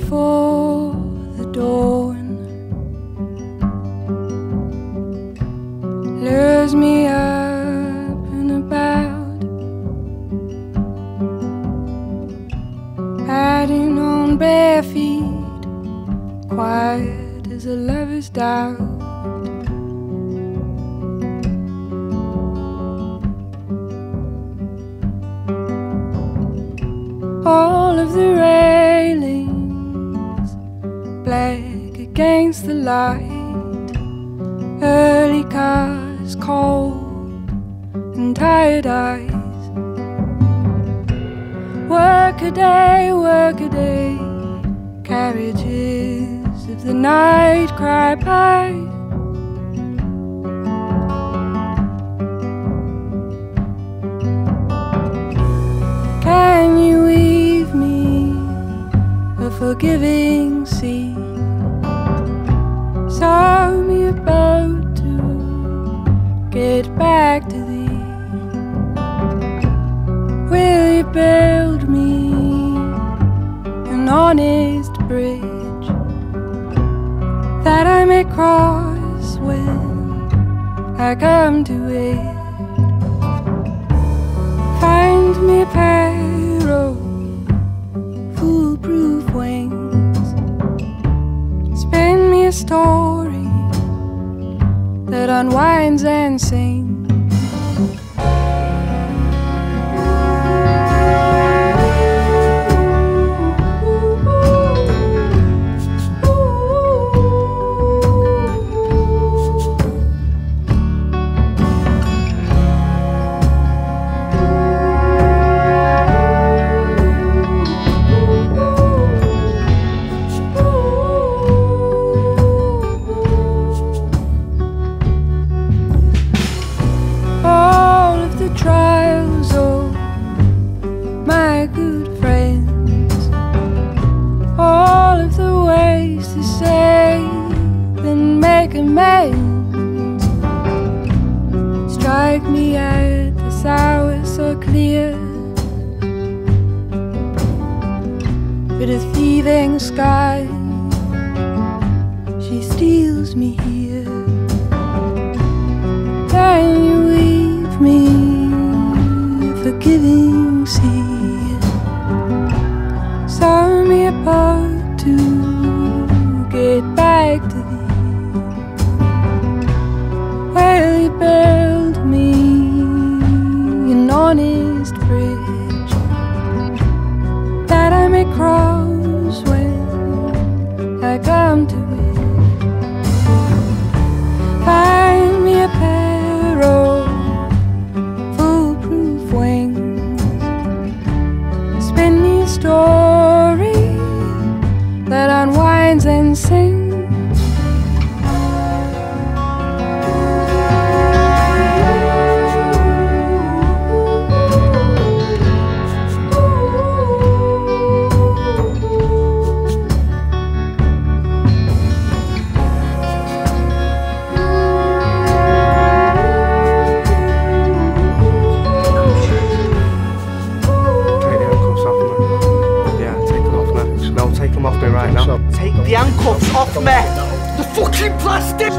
before the dawn lures me up and about, padding on bare feet, quiet as a lover's doubt. all of the railings black against the light. Early cars cold and tired eyes. Work a day work a day. Carriages of the night cry by forgiving sea? Saw me about to get back to thee. Will you build me an honest bridge that I may cross when I come to it? Unwinds and sings. Clear, but a thieving sky, she steals me here. Can you weave me a forgiving sea? Saw me apart to get back to thee. Will you that unwinds and sings. Me. No, take them off me right now. Take the handcuffs off me. The fucking plastic.